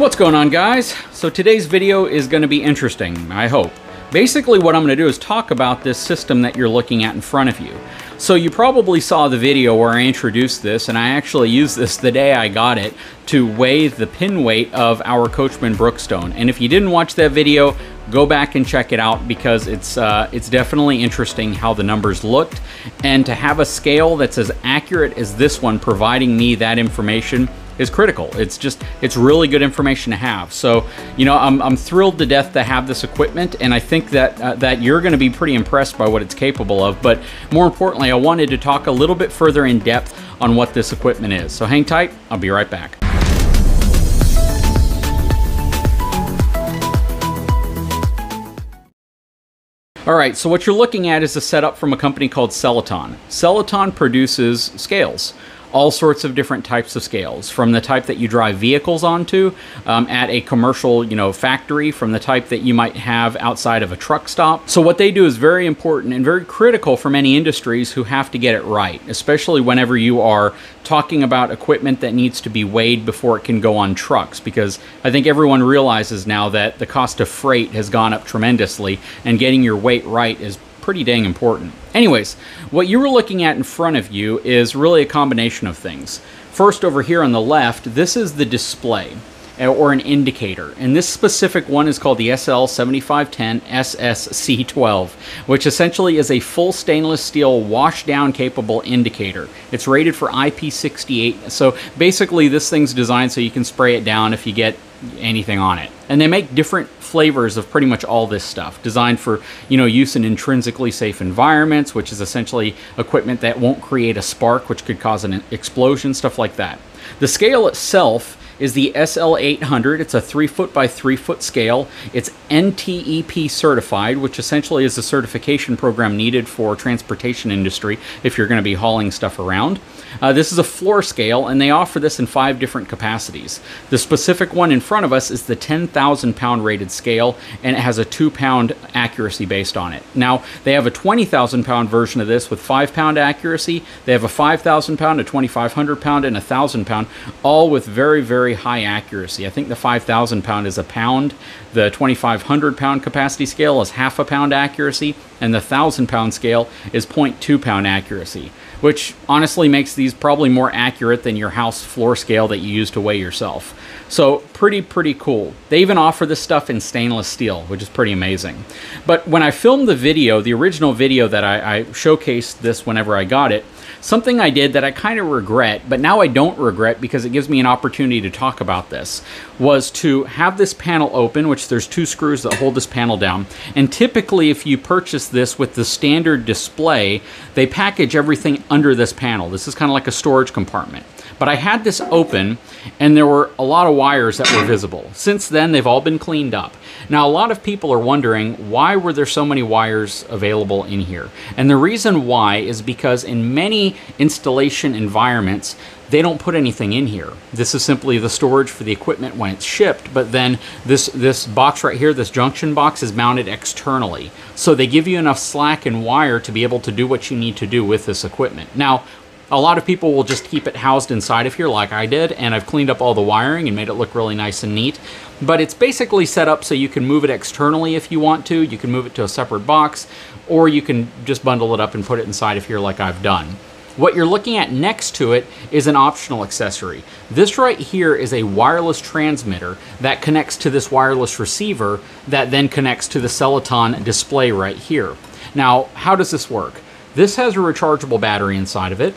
What's going on guys? So today's video is going to be interesting, I hope. Basically what I'm going to do is talk about this system that you're looking at in front of you. So you probably saw the video where I introduced this and I actually used this the day I got it to weigh the pin weight of our Coachmen Brookstone. And if you didn't watch that video, go back and check it out because it's uh, it's definitely interesting how the numbers looked and to have a scale that's as accurate as this one providing me that information is critical. It's just, it's really good information to have. So, you know, I'm, I'm thrilled to death to have this equipment, and I think that, uh, that you're going to be pretty impressed by what it's capable of. But more importantly, I wanted to talk a little bit further in depth on what this equipment is. So hang tight, I'll be right back. All right, so what you're looking at is a setup from a company called SellEton. SellEton produces scales all sorts of different types of scales, from the type that you drive vehicles onto um, at a commercial, you know, factory, from the type that you might have outside of a truck stop. So what they do is very important and very critical for many industries who have to get it right, especially whenever you are talking about equipment that needs to be weighed before it can go on trucks, because I think everyone realizes now that the cost of freight has gone up tremendously, and getting your weight right is pretty dang important. Anyways, what you were looking at in front of you is really a combination of things. First, over here on the left, this is the display uh, or an indicator. And this specific one is called the SL7510 SSC12, which essentially is a full stainless steel washdown capable indicator. It's rated for IP68. So basically this thing's designed so you can spray it down if you get anything on it. And they make different flavors of pretty much all this stuff, designed for, you know, use in intrinsically safe environments, which is essentially equipment that won't create a spark, which could cause an explosion, stuff like that. The scale itself is the SL800. It's a 3 foot by 3 foot scale. It's NTEP certified, which essentially is a certification program needed for transportation industry if you're going to be hauling stuff around. Uh, this is a floor scale, and they offer this in five different capacities. The specific one in front of us is the 10,000 pound rated scale, and it has a 2 pound accuracy based on it. Now, they have a 20,000 pound version of this with 5 pound accuracy. They have a 5,000 pound, a 2,500 pound, and a 1,000 pound, all with very, very high accuracy. I think the 5,000 pound is a pound, the 2,500 pound capacity scale is half a pound accuracy, and the 1,000 pound scale is 0.2 pound accuracy which honestly makes these probably more accurate than your house floor scale that you use to weigh yourself. So pretty, pretty cool. They even offer this stuff in stainless steel, which is pretty amazing. But when I filmed the video, the original video that I, I showcased this whenever I got it, something I did that I kind of regret, but now I don't regret because it gives me an opportunity to talk about this, was to have this panel open, which there's two screws that hold this panel down. And typically, if you purchase this with the standard display, they package everything under this panel. This is kind of like a storage compartment. But I had this open and there were a lot of wires that were visible. Since then, they've all been cleaned up. Now, a lot of people are wondering why were there so many wires available in here? And the reason why is because in many installation environments, they don't put anything in here. This is simply the storage for the equipment when it's shipped, but then this, this box right here, this junction box, is mounted externally. So they give you enough slack and wire to be able to do what you need to do with this equipment. Now, a lot of people will just keep it housed inside of here like I did, and I've cleaned up all the wiring and made it look really nice and neat. But it's basically set up so you can move it externally if you want to. You can move it to a separate box, or you can just bundle it up and put it inside of here like I've done. What you're looking at next to it is an optional accessory. This right here is a wireless transmitter that connects to this wireless receiver that then connects to the SellEton display right here. Now, how does this work? This has a rechargeable battery inside of it.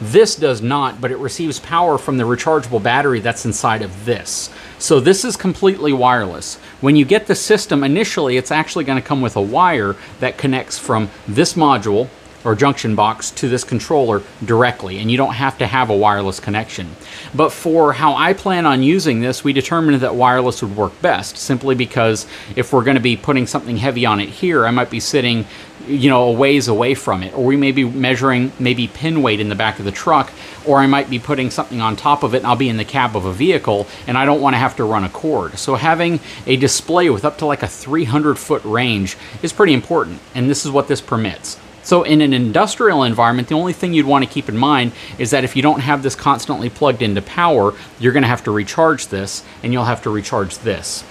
This does not, but it receives power from the rechargeable battery that's inside of this. So this is completely wireless. When you get the system, initially it's actually going to come with a wire that connects from this module or junction box to this controller directly and you don't have to have a wireless connection. But for how I plan on using this, we determined that wireless would work best simply because if we're going to be putting something heavy on it here, I might be sitting you know, a ways away from it. Or we may be measuring maybe pin weight in the back of the truck, or I might be putting something on top of it and I'll be in the cab of a vehicle and I don't want to have to run a cord. So having a display with up to like a 300 foot range is pretty important, and this is what this permits. So in an industrial environment, the only thing you'd want to keep in mind is that if you don't have this constantly plugged into power, you're going to have to recharge this and you'll have to recharge this.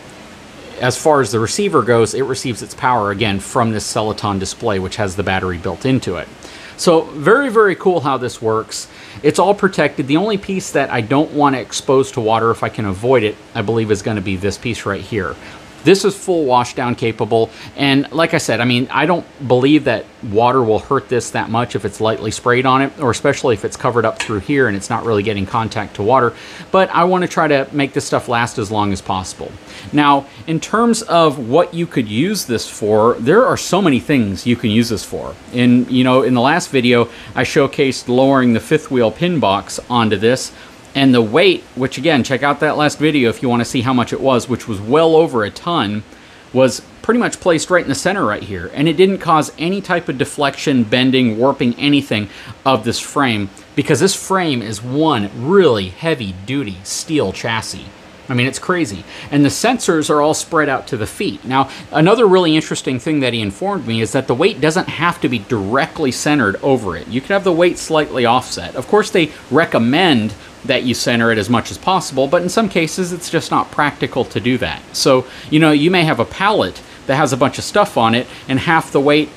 As far as the receiver goes, it receives its power again from this SellEton display, which has the battery built into it. So very, very cool how this works. It's all protected. The only piece that I don't want to expose to water if I can avoid it, I believe is going to be this piece right here. This is full washdown capable, and like I said, I mean, I don't believe that water will hurt this that much if it's lightly sprayed on it, or especially if it's covered up through here and it's not really getting contact to water, but I want to try to make this stuff last as long as possible. Now, in terms of what you could use this for, there are so many things you can use this for. In, you know, in the last video, I showcased lowering the fifth wheel pin box onto this, and the weight, which again, check out that last video if you want to see how much it was, which was well over a ton, was pretty much placed right in the center right here. And it didn't cause any type of deflection, bending, warping, anything of this frame because this frame is one really heavy duty steel chassis. I mean, it's crazy. And the sensors are all spread out to the feet. Now, another really interesting thing that he informed me is that the weight doesn't have to be directly centered over it. You can have the weight slightly offset. Of course, they recommend that you center it as much as possible, but in some cases it's just not practical to do that. So, you know, you may have a pallet that has a bunch of stuff on it, and half the weight,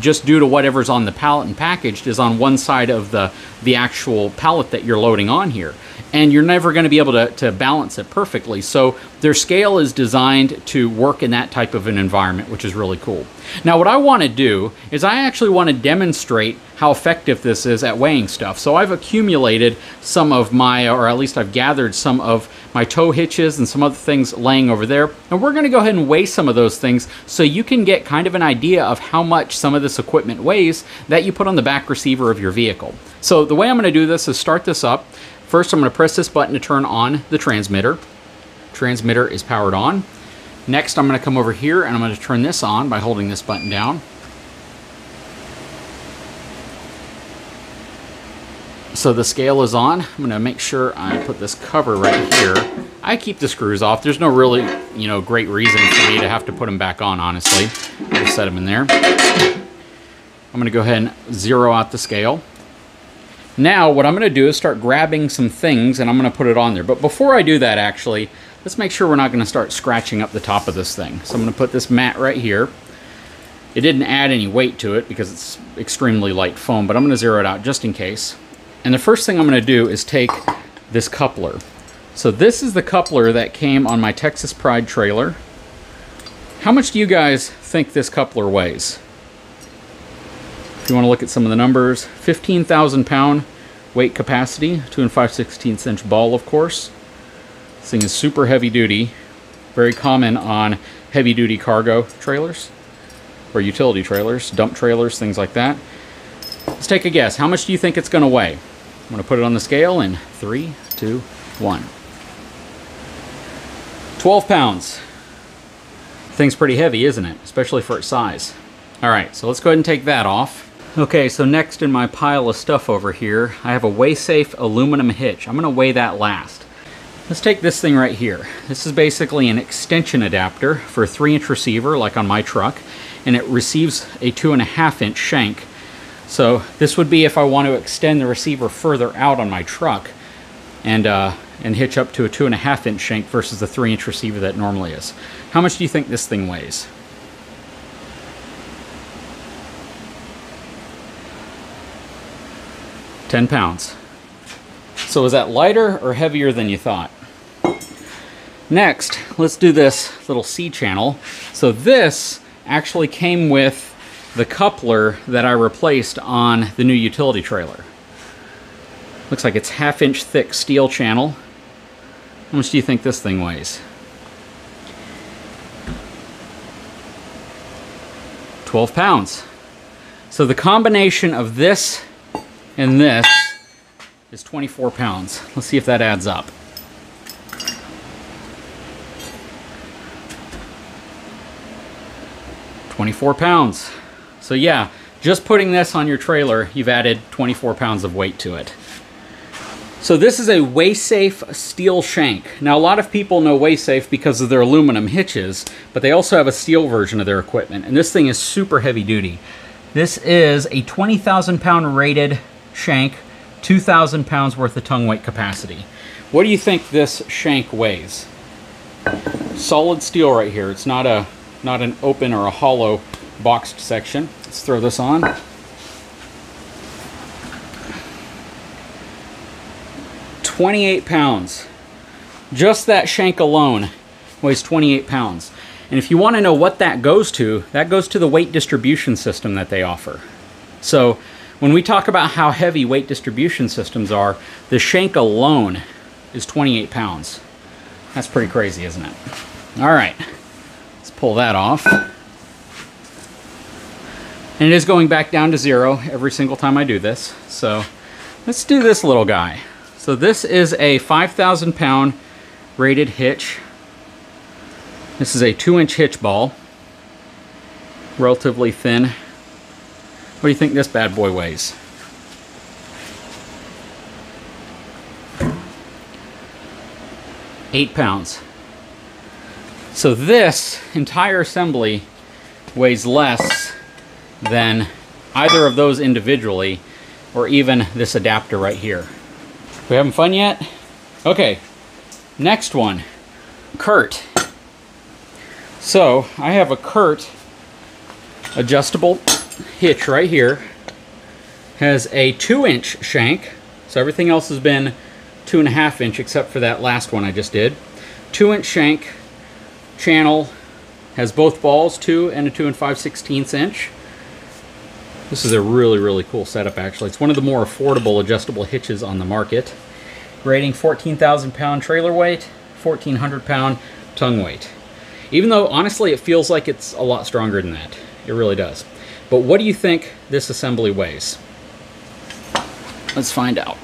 just due to whatever's on the pallet and packaged, is on one side of the, the actual pallet that you're loading on here and you're never going to be able to, to balance it perfectly. So their scale is designed to work in that type of an environment, which is really cool. Now, what I want to do is I actually want to demonstrate how effective this is at weighing stuff. So I've accumulated some of my, or at least I've gathered some of my tow hitches and some other things laying over there. And we're going to go ahead and weigh some of those things so you can get kind of an idea of how much some of this equipment weighs that you put on the back receiver of your vehicle. So the way I'm going to do this is start this up. First, I'm going to press this button to turn on the transmitter. Transmitter is powered on. Next, I'm going to come over here and I'm going to turn this on by holding this button down. So the scale is on. I'm going to make sure I put this cover right here. I keep the screws off. There's no really, you know, great reason for me to have to put them back on, honestly. I'll set them in there. I'm going to go ahead and zero out the scale. Now, what I'm going to do is start grabbing some things and I'm going to put it on there. But before I do that, actually, let's make sure we're not going to start scratching up the top of this thing. So I'm going to put this mat right here. It didn't add any weight to it because it's extremely light foam, but I'm going to zero it out just in case. And the first thing I'm going to do is take this coupler. So this is the coupler that came on my Texas Pride trailer. How much do you guys think this coupler weighs? You want to look at some of the numbers, 15,000 pound weight capacity, 2 and 5 16 inch ball, of course. This thing is super heavy duty, very common on heavy duty cargo trailers or utility trailers, dump trailers, things like that. Let's take a guess. How much do you think it's going to weigh? I'm going to put it on the scale in three, two, one. 12 pounds. Thing's pretty heavy, isn't it? Especially for its size. All right, so let's go ahead and take that off. Okay, so next in my pile of stuff over here, I have a WeighSafe aluminum hitch. I'm gonna weigh that last. Let's take this thing right here. This is basically an extension adapter for a three inch receiver, like on my truck, and it receives a two and a half inch shank. So this would be if I want to extend the receiver further out on my truck and, uh, and hitch up to a two and a half inch shank versus the three inch receiver that normally is. How much do you think this thing weighs? 10 pounds. So is that lighter or heavier than you thought? Next, let's do this little C channel. So this actually came with the coupler that I replaced on the new utility trailer. Looks like it's half inch thick steel channel. How much do you think this thing weighs? 12 pounds. So the combination of this and this is 24 pounds. Let's see if that adds up. Twenty-four pounds. So yeah, just putting this on your trailer, you've added 24 pounds of weight to it. So this is a WeighSafe steel shank. Now a lot of people know WeighSafe because of their aluminum hitches, but they also have a steel version of their equipment, and this thing is super heavy duty. This is a 20,000 pound rated shank, 2,000 pounds worth of tongue weight capacity. What do you think this shank weighs? Solid steel right here. It's not a not an open or a hollow boxed section. Let's throw this on. Twenty-eight pounds. Just that shank alone weighs 28 pounds. And if you want to know what that goes to, that goes to the weight distribution system that they offer. So when we talk about how heavy weight distribution systems are, the shank alone is 28 pounds. That's pretty crazy, isn't it? All right, let's pull that off. And it is going back down to zero every single time I do this. So let's do this little guy. So this is a 5,000 pound rated hitch. This is a two inch hitch ball. Relatively thin. What do you think this bad boy weighs? Eight pounds. So this entire assembly weighs less than either of those individually or even this adapter right here. We having fun yet? Okay, next one, Curt. So I have a Curt adjustable hitch right here. Has a two inch shank. So everything else has been two and a half inch except for that last one I just did. Two inch shank channel has both balls, two and a two and five sixteenths inch. This is a really, really cool setup actually. It's one of the more affordable adjustable hitches on the market. Rating 14,000 pound trailer weight, 1,400 pound tongue weight. Even though, honestly, it feels like it's a lot stronger than that. It really does. But what do you think this assembly weighs? Let's find out.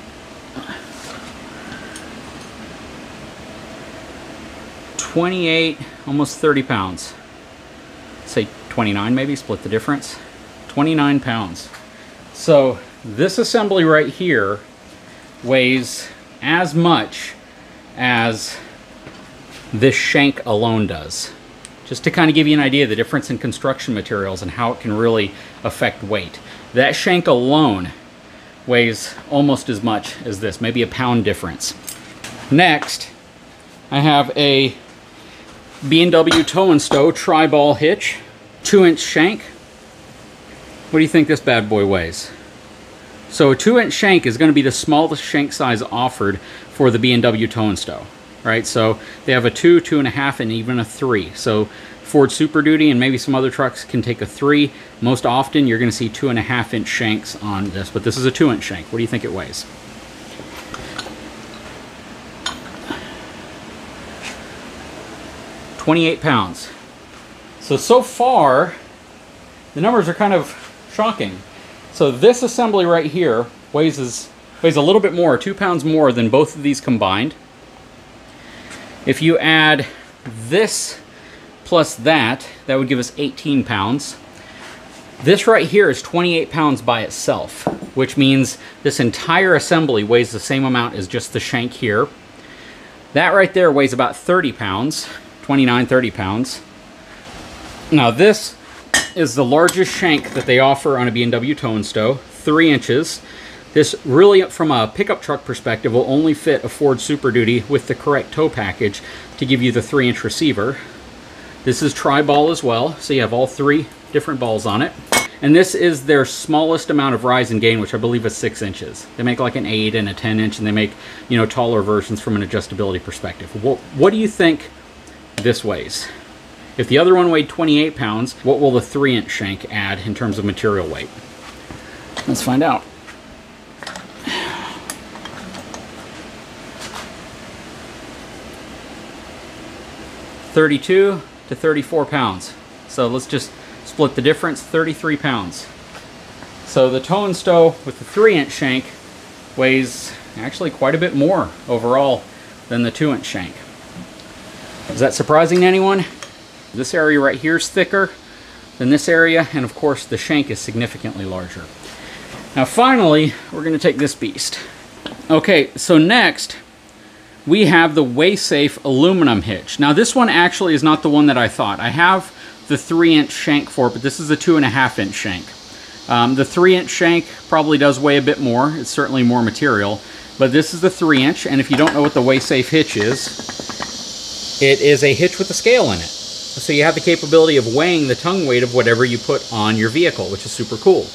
Twenty-eight, almost 30 pounds. Say 29 maybe, split the difference. 29 pounds. So this assembly right here weighs as much as this shank alone does. Just to kind of give you an idea of the difference in construction materials and how it can really affect weight. That shank alone weighs almost as much as this, maybe a pound difference. Next, I have a B&W Tow and Stow tri-ball hitch, two inch shank. What do you think this bad boy weighs? So a two inch shank is going to be the smallest shank size offered for the B&W Tow and Stow right? So they have a two, two and a half, and even a three. So Ford Super Duty and maybe some other trucks can take a three. Most often you're going to see two and a half inch shanks on this, but this is a two inch shank. What do you think it weighs? Twenty-eight pounds. So so far, the numbers are kind of shocking. So this assembly right here weighs weighs a little bit more, two pounds more than both of these combined. If you add this plus that, that would give us 18 pounds. This right here is 28 pounds by itself, which means this entire assembly weighs the same amount as just the shank here. That right there weighs about 30 pounds, 29, 30 pounds. Now this is the largest shank that they offer on a B&W tow stow, three inches. This really, from a pickup truck perspective, will only fit a Ford Super Duty with the correct tow package to give you the 3-inch receiver. This is tri-ball as well, so you have all three different balls on it. And this is their smallest amount of rise and gain, which I believe is 6 inches. They make like an 8 and a 10 inch, and they make, you know, taller versions from an adjustability perspective. What, what do you think this weighs? If the other one weighed 28 pounds, what will the 3-inch shank add in terms of material weight? Let's find out. 32 to 34 pounds. So let's just split the difference, 33 pounds. So the tow and stow with the 3 inch shank weighs actually quite a bit more overall than the 2 inch shank. Is that surprising to anyone? This area right here is thicker than this area, and of course the shank is significantly larger. Now finally, we're going to take this beast. Okay, so next we have the WeighSafe aluminum hitch. Now this one actually is not the one that I thought. I have the three inch shank for it, but this is a two and a half inch shank. Um, the 3 inch shank probably does weigh a bit more. It's certainly more material. But this is the 3 inch, and if you don't know what the weigh safe hitch is, it is a hitch with a scale in it. So you have the capability of weighing the tongue weight of whatever you put on your vehicle, which is super cool.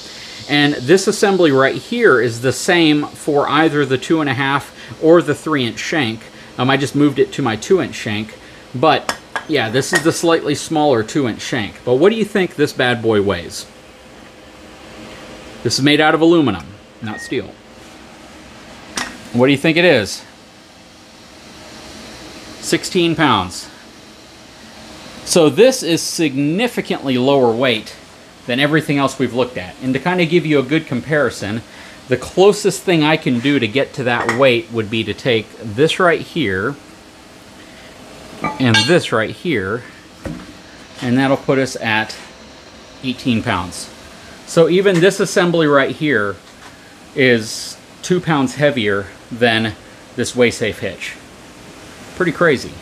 And this assembly right here is the same for either the 2.5 or the 3 inch shank. Um, I just moved it to my 2 inch shank. But yeah, this is the slightly smaller 2 inch shank. But what do you think this bad boy weighs? This is made out of aluminum, not steel. What do you think it is? 16 pounds. So this is significantly lower weight than everything else we've looked at. And to kind of give you a good comparison, the closest thing I can do to get to that weight would be to take this right here and this right here, and that'll put us at 18 pounds. So even this assembly right here is two pounds heavier than this weigh-safe hitch. Pretty crazy.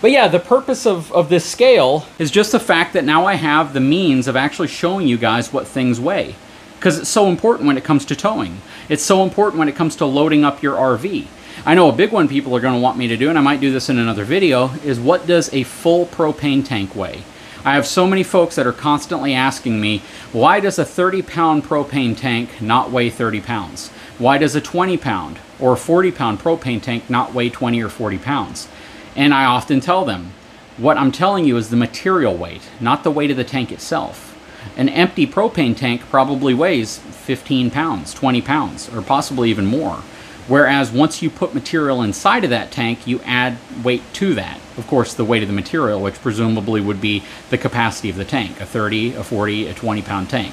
But yeah, the purpose of, of this scale is just the fact that now I have the means of actually showing you guys what things weigh. Because it's so important when it comes to towing. It's so important when it comes to loading up your RV. I know a big one people are going to want me to do, and I might do this in another video, is what does a full propane tank weigh? I have so many folks that are constantly asking me, why does a 30 pound propane tank not weigh 30 pounds? Why does a 20 pound or a 40 pound propane tank not weigh 20 or 40 pounds? And I often tell them, what I'm telling you is the material weight, not the weight of the tank itself. An empty propane tank probably weighs 15 pounds, 20 pounds, or possibly even more. Whereas once you put material inside of that tank, you add weight to that. Of course, the weight of the material, which presumably would be the capacity of the tank, a 30, a 40, a 20 pound tank.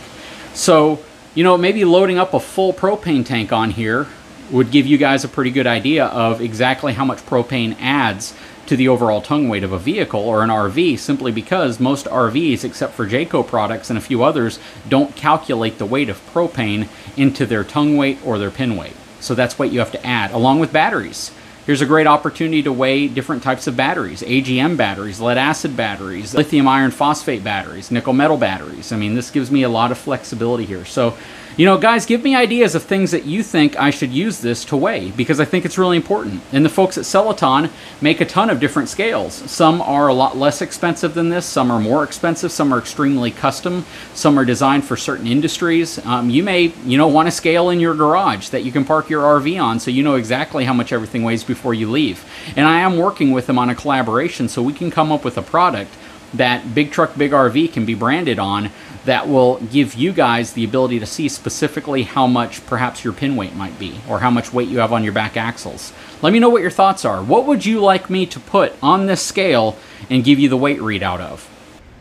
So, you know, maybe loading up a full propane tank on here would give you guys a pretty good idea of exactly how much propane adds to the overall tongue weight of a vehicle or an RV simply because most RVs, except for Jayco products and a few others, don't calculate the weight of propane into their tongue weight or their pin weight. So that's what you have to add, along with batteries. Here's a great opportunity to weigh different types of batteries AGM batteries, lead acid batteries, lithium iron phosphate batteries, nickel metal batteries. I mean, this gives me a lot of flexibility here. So you know, guys, give me ideas of things that you think I should use this to weigh because I think it's really important. And the folks at SellEton make a ton of different scales. Some are a lot less expensive than this, some are more expensive, some are extremely custom, some are designed for certain industries. Um, you may, you know, want a scale in your garage that you can park your RV on so you know exactly how much everything weighs before you leave. And I am working with them on a collaboration so we can come up with a product that Big Truck Big RV can be branded on that will give you guys the ability to see specifically how much perhaps your pin weight might be or how much weight you have on your back axles. Let me know what your thoughts are. What would you like me to put on this scale and give you the weight readout of?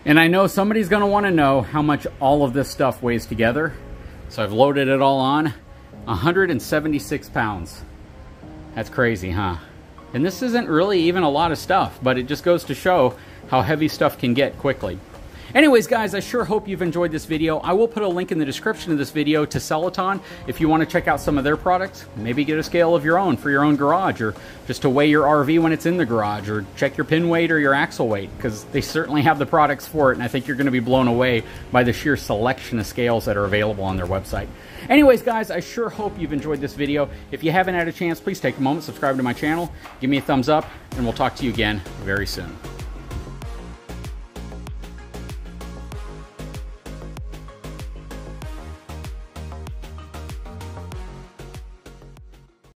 And I know somebody's going to want to know how much all of this stuff weighs together. So I've loaded it all on. 176 pounds. That's crazy, huh? And this isn't really even a lot of stuff, but it just goes to show how heavy stuff can get quickly. Anyways, guys, I sure hope you've enjoyed this video. I will put a link in the description of this video to SellEton if you want to check out some of their products. Maybe get a scale of your own for your own garage or just to weigh your RV when it's in the garage or check your pin weight or your axle weight because they certainly have the products for it and I think you're going to be blown away by the sheer selection of scales that are available on their website. Anyways, guys, I sure hope you've enjoyed this video. If you haven't had a chance, please take a moment, subscribe to my channel, give me a thumbs up, and we'll talk to you again very soon.